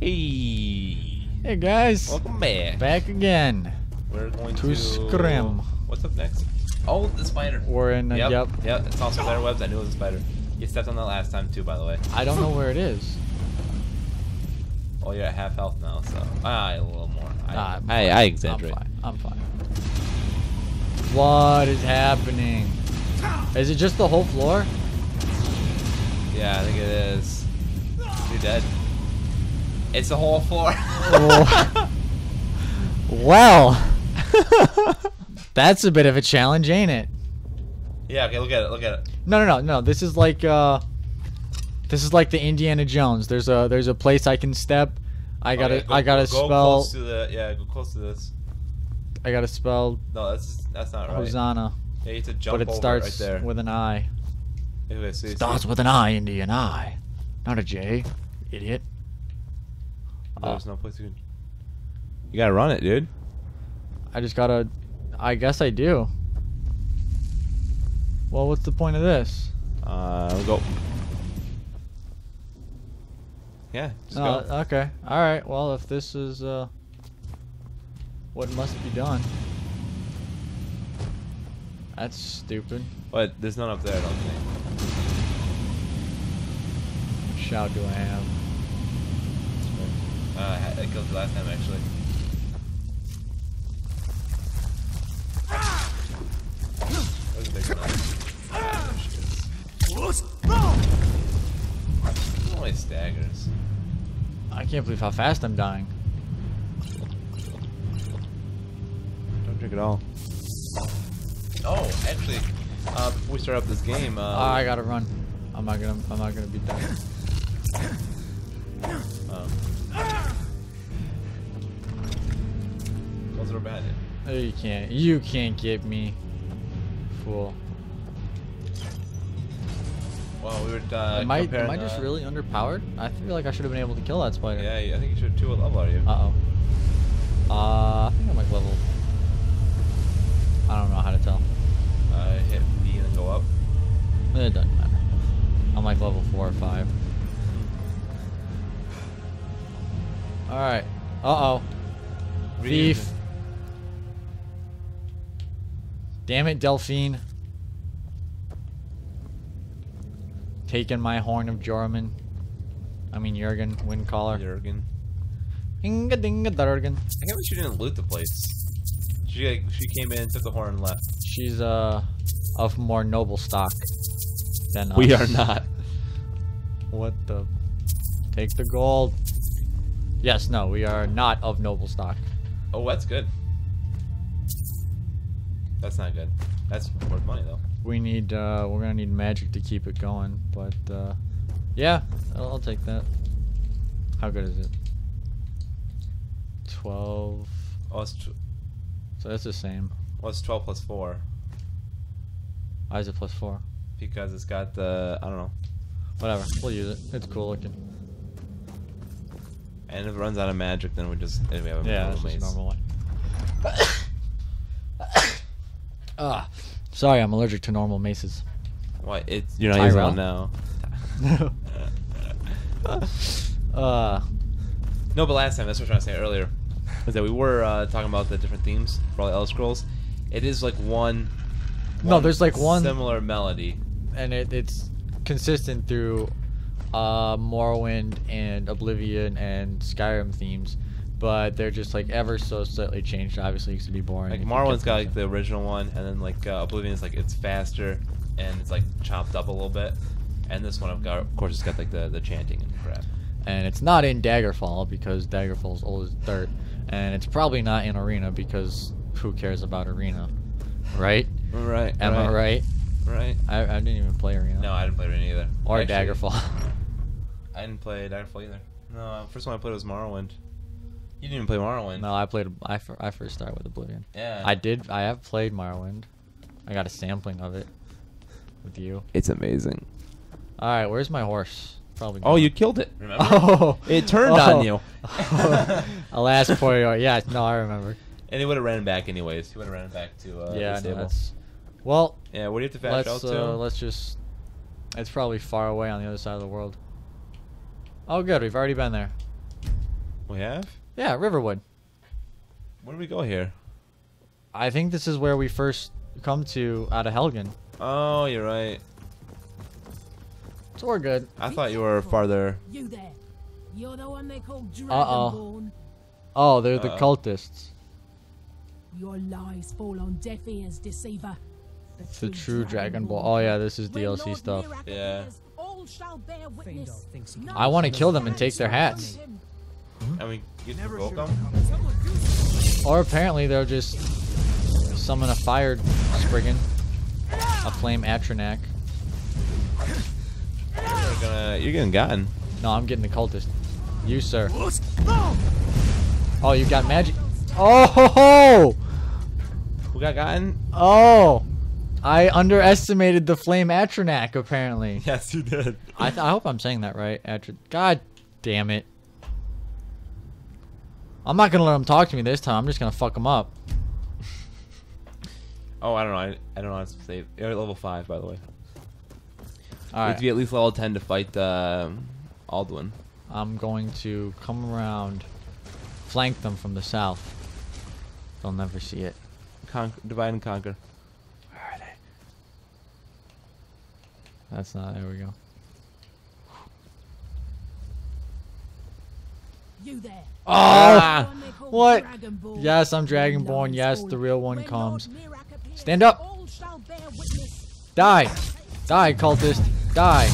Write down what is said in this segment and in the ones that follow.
Hey. Hey guys, Welcome back. back again. We're going To to Skyrim. What's up next? Oh, the spider. We're in. Uh, Yep. yep. Yep. It's also spider webs. I knew it was a spider. You stepped on that last time too, by the way. I don't know where it is. Oh, you're at half health now, so ah, a little more. I, Ah, I'm I. I exaggerate. I'm fine. I'm fine. What is happening? Is it just the whole floor? Yeah, I think it is. You're dead. It's a whole floor. Oh. well, that's a bit of a challenge, ain't it? yeah. Okay. Look at it. Look at it. No, no, no, no. This is like uh, this is like the Indiana Jones. There's a there's a place I can step. I gotta Okay, go- I gotta go spell Close to the, yeah, go close to this. I gotta spell No, that's that's not right. Hosanna, Yeah, you have to jump but it starts right there. with an I. You see- Starts with an I, Indian I, not a J, idiot. There's Uh, no place you can. You gotta run it, dude. I just gotta. I guess I do. Well, what's the point of this? Uh, go. Yeah, just Uh, go. okay. All right. Well, if this is uh, what must be done, that's stupid. But there's none up there, I don't think. Shout do I have? Uh, I killed it last time actually. That was a big one. There she is. Only staggers. I can't believe how fast I'm dying. Don't drink at all. Oh, actually, uh, before we start up this game, uh, Oh, I gotta run. I'm not gonna. I'm not gonna be done. Close the door behind you. Oh, you can't. You can't get me, fool. Well, we were uh, am I? Am I just uh, really underpowered? I feel like I should have been able to kill that spider. Yeah, I think you should two what level are you? Uh oh. Uh, I think I'm like level. I don't know how to tell. Uh, hit B and then go up. It doesn't matter. I'm like level four or five. All right. Uh oh. Thief. Damn it, Delphine. Taking my horn of Jorman. I mean Jurgen, Windcaller. Jurgen. Inga dinga Durgan. I can't believe she didn't loot the place. She like, she came in, took the horn, and left. She's uh of more noble stock than us. We are not. What the? Take the gold. Yes, no, we are not of noble stock. Oh, that's good. That's not good. That's worth money though. We need, uh, we're gonna need magic to keep it going, but, uh, yeah, I'll, I'll take that. How good is it? 12. Oh, it's So that's the same. well, it's twelve plus four Why is it plus 4? because it's got the I don't know. Whatever, we'll use it. It's cool looking. And if it runs out of magic, then we just we have a Yeah, normal that's just a mace. normal one. Ah, sorry, I'm allergic to normal maces. What? It's you're not using Tyrell? one now. uh, No, but last time, that's what I was trying to say earlier, is that we were uh, talking about the different themes for all the Elder Scrolls. It is like one. No, there's like one- similar melody. and it, it's consistent through uh, Morrowind and Oblivion and Skyrim themes, but they're just like ever so slightly changed. Obviously, it used to be boring. Like Morrowind's got like the original one, and then like uh, Oblivion is like it's faster and it's like chopped up a little bit. And this one, I've got, of course, it's got like the the chanting and crap. and it's not in Daggerfall because Daggerfall's old as dirt, and it's probably not in Arena because who cares about Arena, right? Right. Am I right? Right. I, I didn't even play Arena. No, I didn't play it either. or Actually, Daggerfall. I didn't play Daggerfall either. No, first one I played was Morrowind. You didn't even play Morrowind. no, I played. I, I first started with Oblivion. Yeah. I did. I have played Morrowind. I got a sampling of it with you. It's amazing. All right, where's my horse? Probably. Oh, you killed it. Remember? Oh, It turned Oh. on you. Alas, poor you. Yeah, no, I remember. And he would have ran back anyways. He would have ran back to uh, yeah, the no, stable. that's. Well, Yeah, what do you have to fast let's out to? uh, let's just. It's probably far away on the other side of the world. Oh, good. We've already been there. We have? Yeah, Riverwood. Where do we go here? I think this is where we first come to out of Helgen. Oh, you're right. So we're good. I thought you were farther. You there. You're the one they call Dragonborn. Uh-oh. Oh, they're the Uh. cultists. Your lies fall on deaf ears, deceiver. It's the true Dragon Ball. Oh yeah, this is DLC Lord stuff. Miraak Yeah. appears, All shall bear witness. Feindal thinks he None can- I wanna kill them and take their still hats. From him. And we get Never go should them. Or apparently they'll just summon a fire spriggan, a flame Atronach. You're gonna. You're getting gotten. No, I'm getting the cultist. You, sir. Oh, you got magic. Oh, ho, ho! Who got gotten? oh! I underestimated the flame Atronach. Apparently. Yes, you did. I, th- I hope I'm saying that right. Atro- God damn it! I'm not gonna let him talk to me this time. I'm just gonna fuck him up. Oh, I don't know. I, I don't know how to say. You're at level five, by the way. All You have to be at least level ten to fight uh, Alduin. I'm going to come around, flank them from the south. They'll never see it. Con- divide and conquer. Where are they? That's not. There we go. You there. Oh! Ah! The one they call What? Yes, I'm Dragonborn. Yes, the real one comes. Lord Miraak appears, Stand up. All shall bear witness. Die! Die, cultist! Die!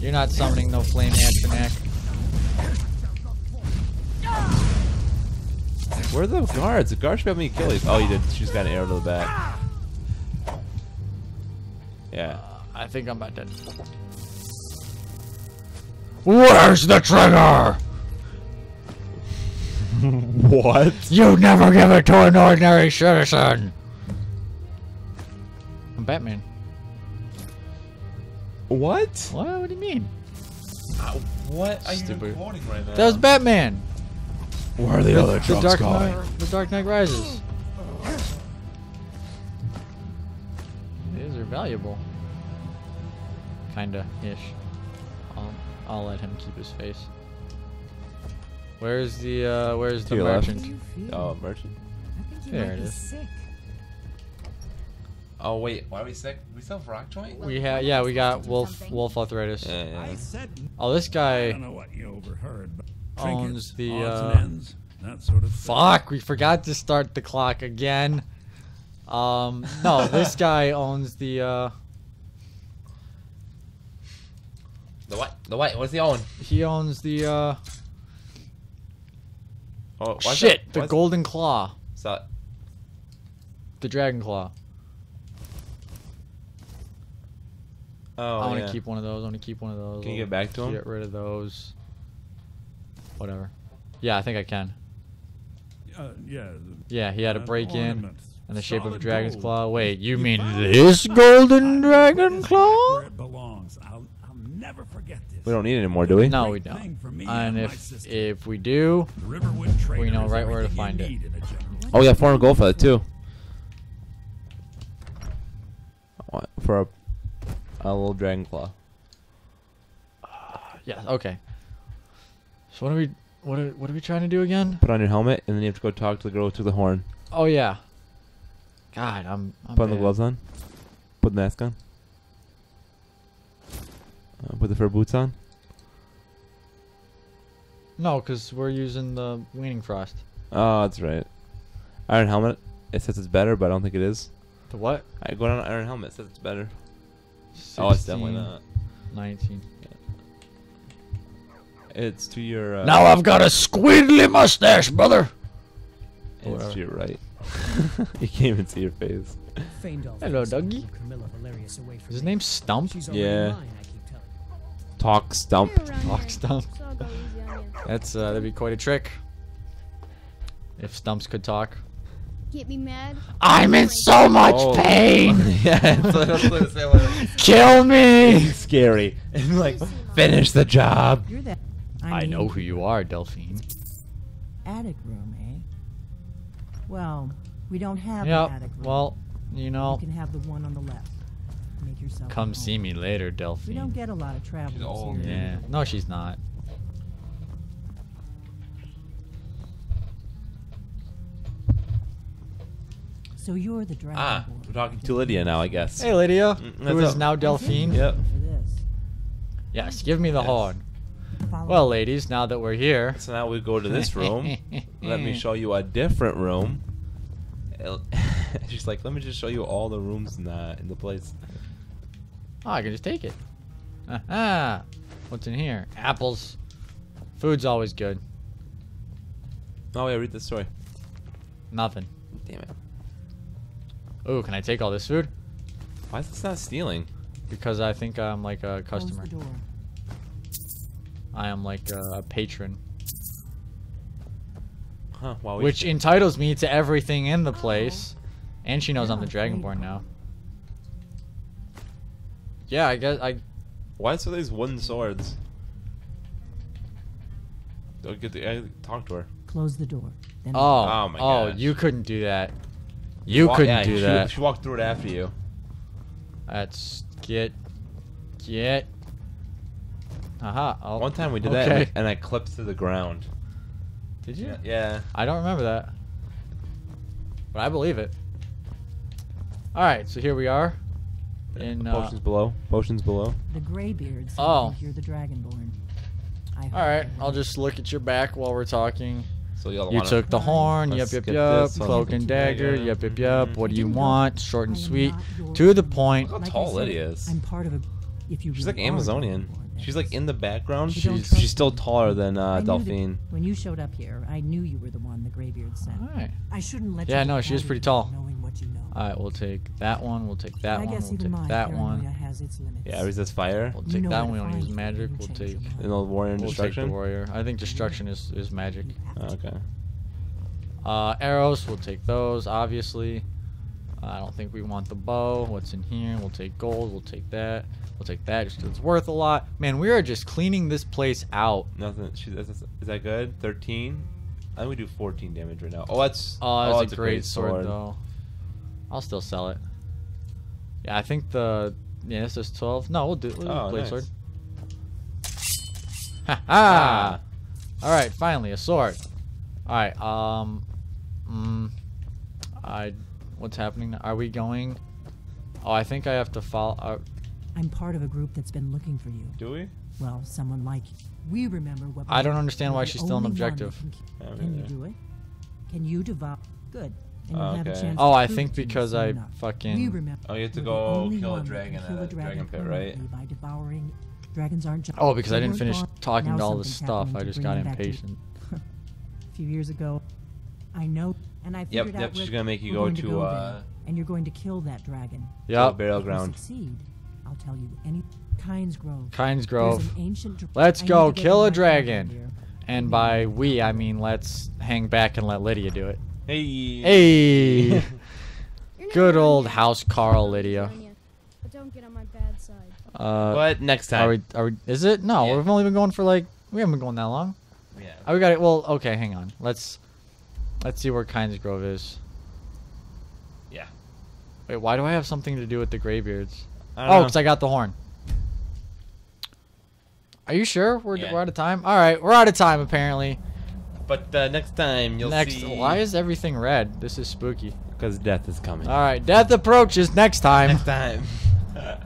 You're not summoning no flame Atronach. Where are the guards? The guards should have me kill these. Oh, you did. She's got an arrow to the back. Yeah. I think I'm about dead. Where's the trigger? what? You never give it to an ordinary citizen. I'm Batman. What? What? What do you mean? Uh, what are Stupid. you quoting right now? That was Batman. Where are the, The, other the trunks Dark going? Knight, the Dark Knight Rises. These are valuable. Kinda ish. I'll, I'll let him keep his face. Where's the uh where's the your left. merchant? Oh, merchant. There it is. Oh wait, why are we sick? We still have Rockjoint? We have yeah, we got wolf wolf arthritis. Yeah, yeah. said Oh, this I guy don't know what you overheard, but owns the uh ends, that sort of thing. Fuck, we forgot to start the clock again. Um no, this guy owns the uh The white. The white. What's he own? he owns the uh Oh, why's shit, that- the why's- golden claw. So, The dragon claw. oh, I want to yeah. keep one of those. I want to keep one of those. Can you I'll get back to him? Get rid of those. Whatever. Yeah, I think I can. Uh, yeah. Yeah, he had a break in in the shape of a dragon's gold. claw. Wait, you You mean this golden dragon claw? Where it belongs. I'll, I'll never forget this. We don't need it anymore, do we? No, we don't. thing for me And and if if we do, we know right where to find it. need in a general. Oh, we got 400 gold for that too. For a, a little dragon claw. Uh, yeah, okay. So what are we what are, what are we trying to do again? Put on your helmet, and then you have to go talk to the girl who took the horn. Oh yeah. God, I'm. I'm Put on the gloves on. Put the mask on. Uh, put the fur boots on. No, because we're using the weaning frost. Oh, that's right. Iron helmet. It says it's better, but I don't think it is. The what? I go down iron helmet. It says it's better. Oh, it's definitely not. 19. It's to your. Uh, Now I've got a squiddly mustache, brother. It's Whatever. to your right. you can't even see your face. Hello, thinks Dougie. keep Camilla Valerius away from Is his me. name Stump? Yeah. Talk stump. Talk Stump. So I'll go easy on you. That's uh, that'd be quite a trick. If Stumps could talk. Get me mad. I'm in so much Oh. pain. yeah, that's what I was gonna say. Like, Kill me. it's scary. And like, finish the job. You're that. I mean, know who you are, Delphine. Attic room, eh? Well, we don't have Yep. an attic room. Well, you know, you can have the one on the left. Come see me later, Delphine. We don't get a lot of travel. Yeah. No, she's not. So you're the dragon. Ah, we're talking to Lydia now, I guess. Hey, Lydia, mm, who is up. now Delphine. Yep. Yes, give me the yes. horn. Well, ladies, now that we're here. So now we go to this room. let me show you a different room. She's like, let me just show you all the rooms in the, in the place oh, I can just take it. Ah, what's in here? Apples. Food's always good. Oh yeah, read the story. Nothing. Damn it. Ooh, can I take all this food? Why is this not stealing? Because I think I'm like a Close customer. the door. I am like a, a patron, Huh? Wow. we which entitles me to everything in the place. And she knows I'm the Dragonborn now. Yeah, I guess I. Why is there these wooden swords? Don't get the I, talk to her. Close the door. Then Oh, Oh my oh, gosh. you couldn't do that. You Wa- couldn't yeah, do she, that. She walked through it after you. Let's get, get. Aha. Oh, One time we did that, and okay. I, and I clipped to the ground. Did you? Yeah. yeah. I don't remember that. But I believe it. Alright, so here we are. In, uh, Potions below. Potions below. the Greybeards. say Oh. think You're the Dragonborn. I Alright, I'll right. just look at your back while we're talking. So y'all You took the horn, yep, yep, yep. Cloak and dagger, yep, yep, yep. What do you want? Short and sweet. To the point. Look how Like tall said, Lydia is. I'm part of a. If you She's like really are Amazonian. Dragonborn, that She's like in the background. You don't She's trust she's still me. taller than I uh, knew that Delphine. When you showed up here, I knew you were the one the Greybeard sent. Alright. I shouldn't let Yeah, you no, get she is pretty in tall. Knowing what you know. Alright, we'll take that one, we'll take that I one, guess we'll even take my that paranoia one. has its limits. Yeah, resist fire. We'll You take know that where one, we don't find use me magic. you We'll change take your mind. An old warrior and we'll take the destruction. warrior. I think destruction is, is magic. You have Oh, to. okay. Uh, arrows, we'll take those, obviously. I don't think we want the bow. What's in here? We'll take gold. We'll take that. We'll take that just 'cause it's worth a lot. Man, we are just cleaning this place out. Nothing. Is, is that good? Thirteen. I think we do fourteen damage right now. Oh, that's Oh, that's it's a great sword, though. I'll still sell it. Yeah, I think the yeah this is twelve. No, we'll do we'll Oh, blade nice. sword. Ha ha! All right, finally a sword. All right, um, mm, I, what's happening? Are we going? Oh, I think I have to follow. Uh, I'm part of a group that's been looking for you. Do we? Well, someone like you. We remember what. I don't understand why she's still an only one that objective. Can, can you do it? Can you devour? Good. Oh, okay. Oh, I think it to me because I enough. fucking- Oh, you have to you're go kill a dragon can kill in a a dragon pit, right? By devouring. Dragons aren't just. oh, because I didn't finish talking Now to all this stuff. I just got them back to- impatient. a few years ago. I know, and I Yep, figured out yep, where she's gonna make you go going to, go uh, there, and you're going to kill that dragon. Yeah, Burial ground. succeed, I'll tell you any Kynesgrove. Kynes Grove. ancient Let's I go kill a dragon. And by we, I mean let's hang back and let Lydia do it. Hey. Hey! Good old housecarl, Lydia. on But don't get on my bad side. Uh, But next time. are we? Are we? Is it? No, Yeah. we've only been going for like we haven't been going that long. Yeah. Oh, we got it. Well, okay, hang on. Let's let's see where Kynesgrove is. Yeah. Wait, why do I have something to do with the Greybeards? I Oh, because I got the horn. Are you sure we're, Yeah. we're out of time? All right, we're out of time apparently. But uh, next time you'll Next, see. why is everything red? This is spooky. Because death is coming. All right, death approaches next time. Next time.